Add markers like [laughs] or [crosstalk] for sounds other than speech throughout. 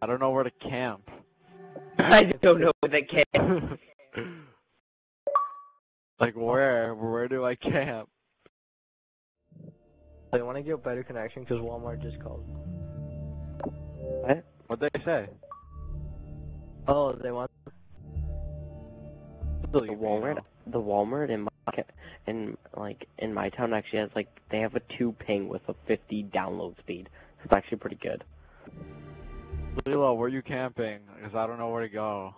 I don't know where to camp. [laughs] I just don't know where to camp. [laughs] like where? Where do I camp? They want to get better connection because Walmart just called. What? What'd they say? Oh, they want. The The Walmart, the Walmart in my in like in my town actually has like they have a two ping with a 50 download speed. So it's actually pretty good. Lilo, where you camping? Because I don't know where to go.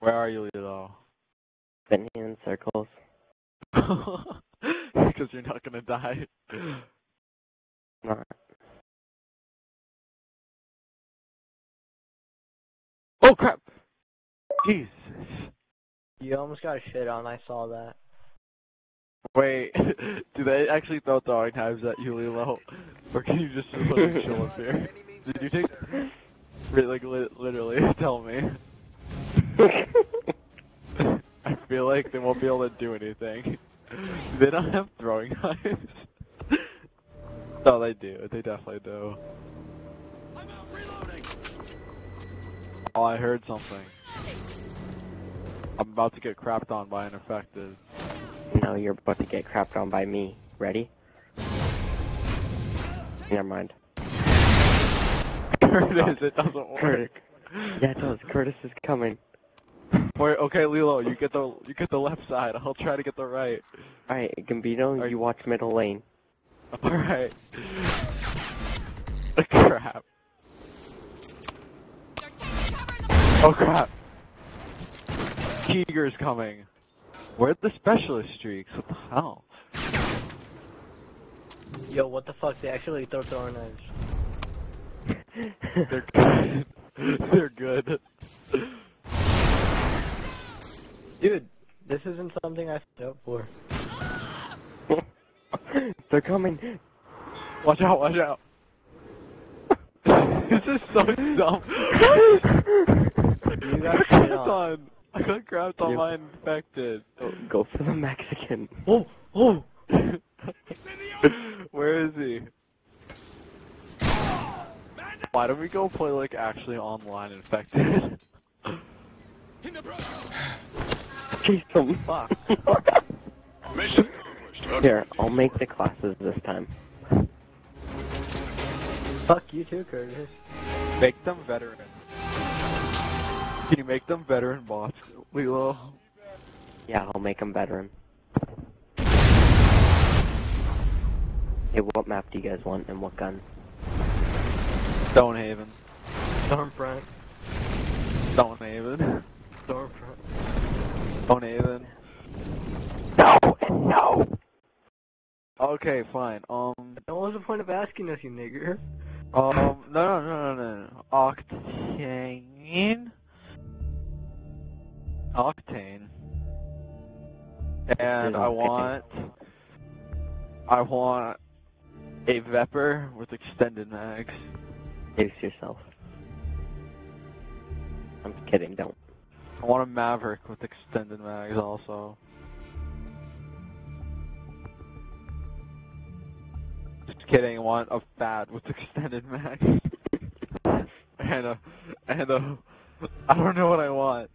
Where are you, Lilo? Spinning in circles. [laughs] [laughs] Because you're not gonna die. Not. Oh crap! Jesus. You almost got a shit on. I saw that. Wait, [laughs] do they actually throw throwing knives at you, Lilo? Or can you just let them chill up here? Did you take... Like, li literally, [laughs] tell me. [laughs] I feel like they won't be able to do anything. [laughs] They don't have throwing knives. no, oh, they do. They definitely do. I'm out reloading Oh, I heard something. I'm about to get crapped on by an infected. no, you're about to get crapped on by me. Ready? Never mind. Curtis, it doesn't work. Curtis. Yeah, it does. Curtis is coming. Wait, okay, Lilo, you get the you get the left side. I'll try to get the right. Alright, Gambino, Are- you watch middle lane. All right. [laughs] crap. Oh crap. Keeger's coming. Where'd the specialist streaks? What the hell? Yo, what the fuck? They actually throw throwing knives. They're [laughs] good. They're good. Dude, this isn't something I signed up for. [laughs] They're coming. Watch out, watch out. [laughs] this is so dumb. You got I got shit crapped on. on. I got crapped on You- my infected. Go, go for the Mexican. Oh, oh. Where is he? Why don't we go play like actually online infected? Them. Fuck. Mission. Here, I'll make the classes this time. Fuck you too, Curtis. Make them veteran. Can you make them veteran bots, Lilo? Yeah, I'll make them veteran. Hey, what map do you guys want and what gun? Stonehaven. Stormfront. Stonehaven. Stormfront. Stonehaven. No and no. Okay, fine. Um, What was the point of asking us, you nigger? um, no, no, no, no, no. Octane. Octane. And I want, I want a Vepr with extended mags. Face yourself. I'm kidding, don't. I want a Maverick with extended mags also. Just kidding, I want a FAD with [laughs] extended mags. and a, and a, I don't know what I want.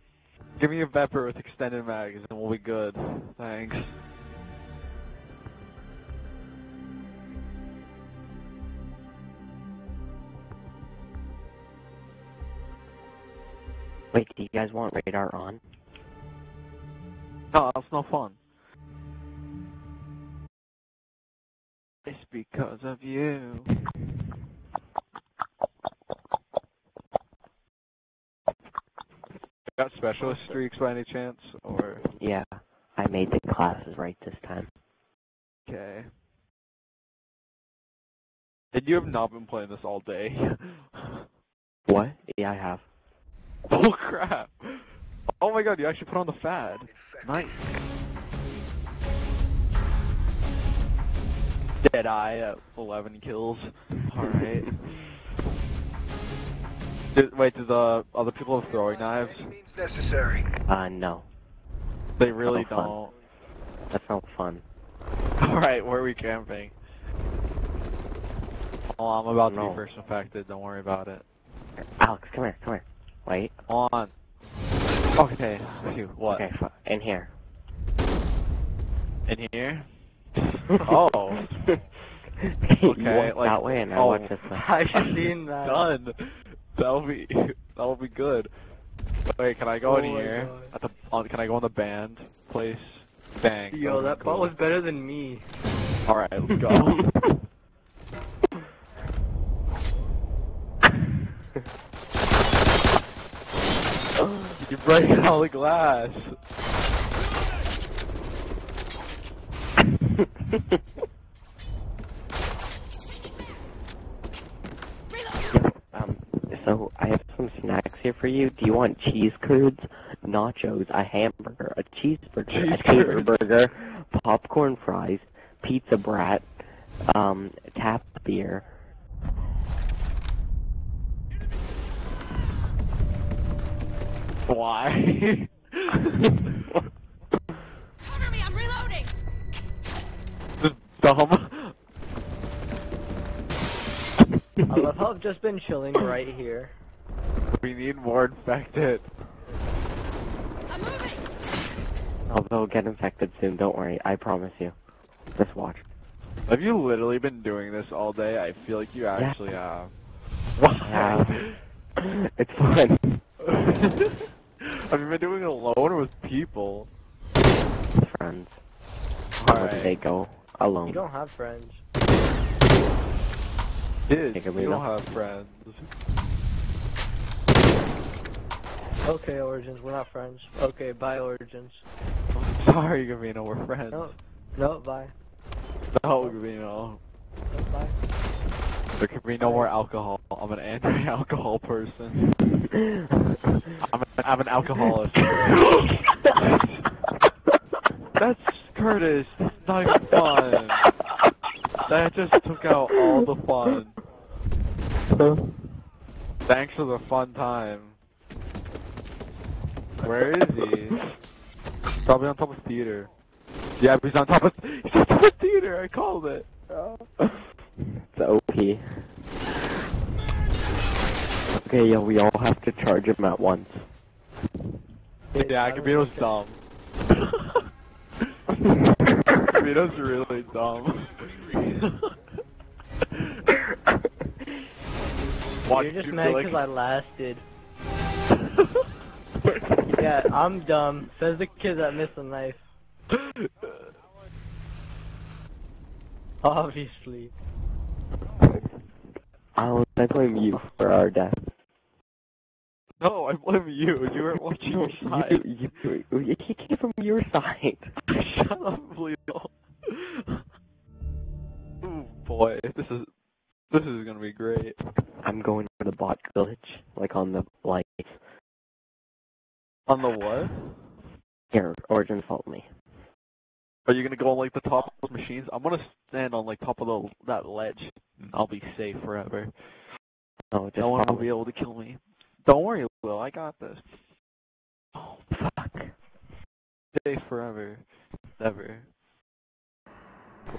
Give me a Vepr with extended mags and we'll be good. Thanks. Wait, do you guys want radar on? No, that's no fun. It's because of you. Got specialist streaks by any chance? Or Yeah, I made the classes right this time. okay. And you have not been playing this all day. [laughs] What? Yeah, I have. Oh crap! Oh my god, you actually put on the FAD. Nice. Dead eye at 11 kills. Alright. [laughs] Wait, do the other people have throwing knives? Any means necessary. Uh, no. They really fun. don't. That's not fun. Alright, where are we camping? Oh, I'm about to be first infected, don't worry about it. Alex, come here, come here. Wait. On. Okay. Phew, What? Okay, in here. In here? [laughs] Oh. Okay, like- that way and I oh. watch this oh, way. [laughs] I should [laughs] seen that. Done. That'll be that'll be good. Wait, can I go in Oh my here? God. At the on, can I go in the band place? Bang. Yo, that cool. bot was better than me. All right, let's go. You're breaking [laughs] all the glass. [laughs] um, so I have some snacks here for you. Do you want cheese curds, nachos, a hamburger, a cheeseburger, Cheese a tater burger, popcorn fries, pizza brat, um, tap beer? Why? Cover me, I'm reloading! Just dumb. I love how I've just been chilling right here. We need more infected. I'm moving! Oh, they'll get infected soon. Don't worry. I promise you. Just watch. Have you literally been doing this all day? I feel like you actually have. Yeah. Why? [laughs] it's fun. [laughs] have you been doing it alone or with people? Friends. Where did they Alright. go? You Alone. don't have friends. Dude, Take you don't have friends. Okay, Origins, we're not friends. Okay, bye, Origins. I'm sorry, Gavino, we're friends. No, no, bye. No, Gavino. No, bye. There can be no more alcohol. I'm an anti-alcohol person. [laughs] I'm an, I'm an alcoholic. [laughs] That's Curtis. That's not fun. That just took out all the fun. Thanks for the fun time. Where is he? Probably on top of theater. Yeah, he's on top of he's on top of theater. I called it. It's OP. Okay, yeah, we all have to charge him at once. Yeah, Gavino's dumb. Gavino's really dumb. Watch You're just you mad feel because I lasted. [laughs] Yeah, I'm dumb. Says the kid that missed a knife. Obviously. I'll I blame you for our death. No, I blame you. You weren't watching [laughs] your side. You, you, came from your side. Shut up, Leo. [laughs] Oh boy, this is this is gonna be great. I'm going for the bot village, like on the lights. On the what? Here, Origin fault me. Are you gonna go on like the top of those machines? I'm gonna stand on like top of the that ledge. I'll be safe forever. Oh, no one will be able to kill me. Don't worry, Will. I got this. Oh, fuck. Safe forever, ever.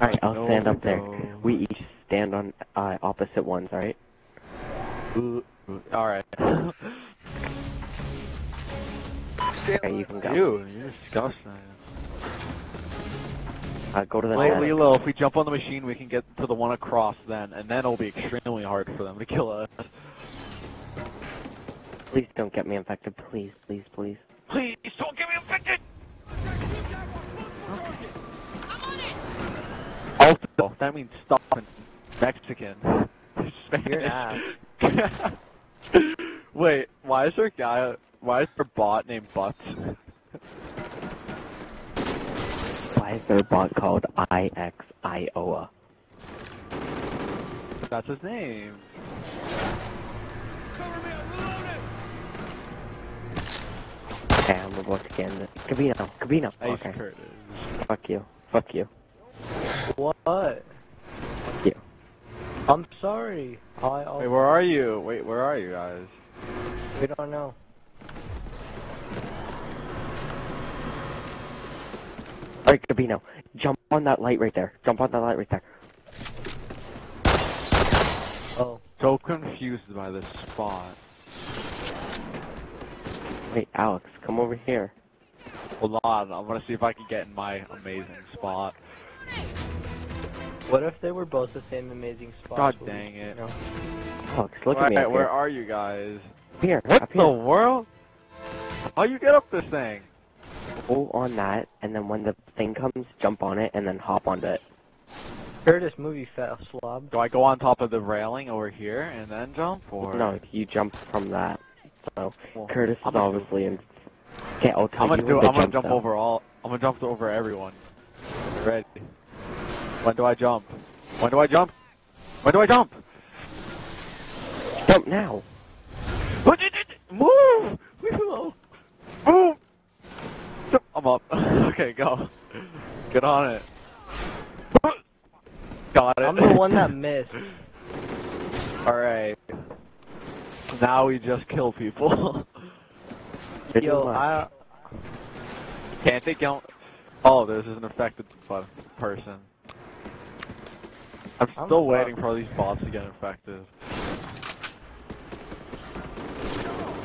Alright, I'll No stand up there. go. We each stand on uh, opposite ones, alright? Ooh, All right. You can go. Ew, you're disgusting. Uh, go to the Wait. Lilo, if we jump on the machine, we can get to the one across then, and then it'll be extremely hard for them to kill us. Please don't get me infected. Please, please, please. Please, don't get me infected! I'm on it! Also, that means stop in Mexican. [laughs] You're an Spanish. [laughs] Wait, why is there a guy, why is there a bot named Butts? Why is there a bot called IXIOA? That's his name. Okay, I'm about to scan it. Gabino, Gabino. Ace Okay. Curtis. Fuck you. Fuck you. What? Fuck you. I'm sorry. I, Wait, where are you? Wait, where are you guys? we don't know. Alright, Cabino, Jump on that light right there. Jump on that light right there. Oh, So confused by this spot. Wait, Alex, come over here. Hold on, I'm gonna see if I can get in my amazing spot. what if they were both the same amazing spot? God dang it. You know? Alex, look at me Alright, where here. are you guys? Here, What the here. world? How you get up this thing? Hold on that, and then when the thing comes, jump on it, and then hop onto it. Curtis, movie fast, slob. Do I go on top of the railing over here and then jump, or No, you jump from that. So, Well, Curtis I'm is obviously in. Okay, I'll tell I'm gonna you do. I'm gonna jump, jump though. over all. I'm gonna jump over everyone. Ready? When do I jump? When do I jump? When do I jump? Jump now! Move! Move! Move! I'm up. [laughs] okay, go. Get on it. Got it. I'm the one that [laughs] missed. Alright. Now we just kill people. [laughs] Yo. I Can't they count? Oh, this is an affected person. I'm I'm still waiting for these bots to get infected.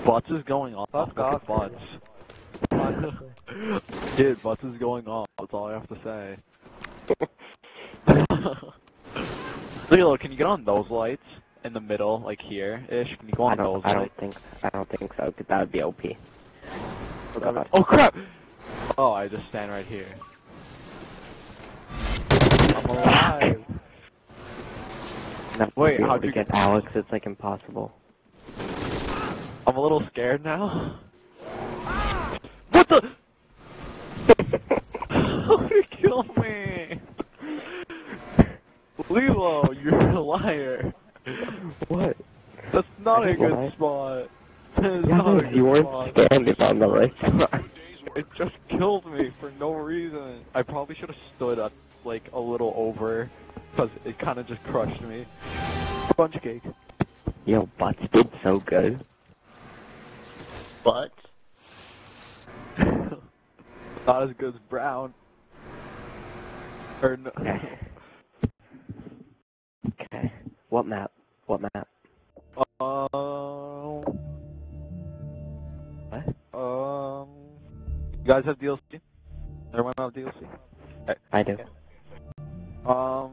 Bots is going off. Fuck off, bots. [laughs] Dude, bots is going off. That's all I have to say. [laughs] Lilo, can you get on those lights in the middle, like here ish? Can you go I on don't. those I don't think. I don't think so. 'cause that would be OP. Oh, Oh crap! Oh, I just stand right here. I'm alive. Not Wait, to be able how'd you get get- Alex? It's like impossible. I'm a little scared now. What the? How [laughs] did [laughs] you kill me? Lilo, you're a liar. What? That's not I a didn't good lie. spot. That is Yeah, not a no, good you weren't spot. standing on the right spot. It just killed me for no reason. I probably should have stood up like a little over, because it kind of just crushed me. Sponge cake. Yo, Butts did so good. but [laughs] Not as good as Brown. Or no. Okay. [laughs] Okay. What map? What map? Um. What? Um. You guys have DLC? Everyone have DLC? I do. Um.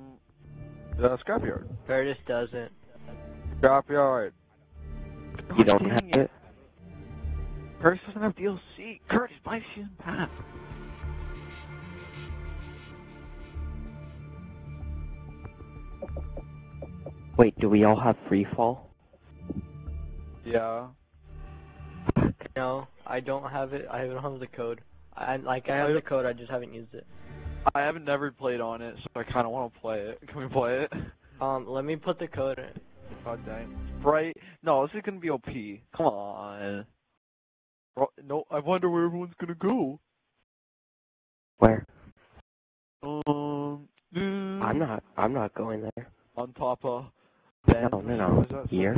Uh, Scrapyard. Curtis doesn't. Scrapyard. You don't dang have it. it? Curtis doesn't have DLC. Curtis, buy season pass. Wait, do we all have free fall? Yeah. [laughs] No, I don't have it. I don't have the code. I like I have the code. I just haven't used it. I haven't never played on it, so I kind of want to play it. [laughs] Can we play it? Um, let me put the code in. God dang. Sprite? No, this is gonna be OP. Come on. No, I wonder where everyone's gonna go. Where? Um, I'm not. I'm not going there. on top of. No, no, no. Is Here.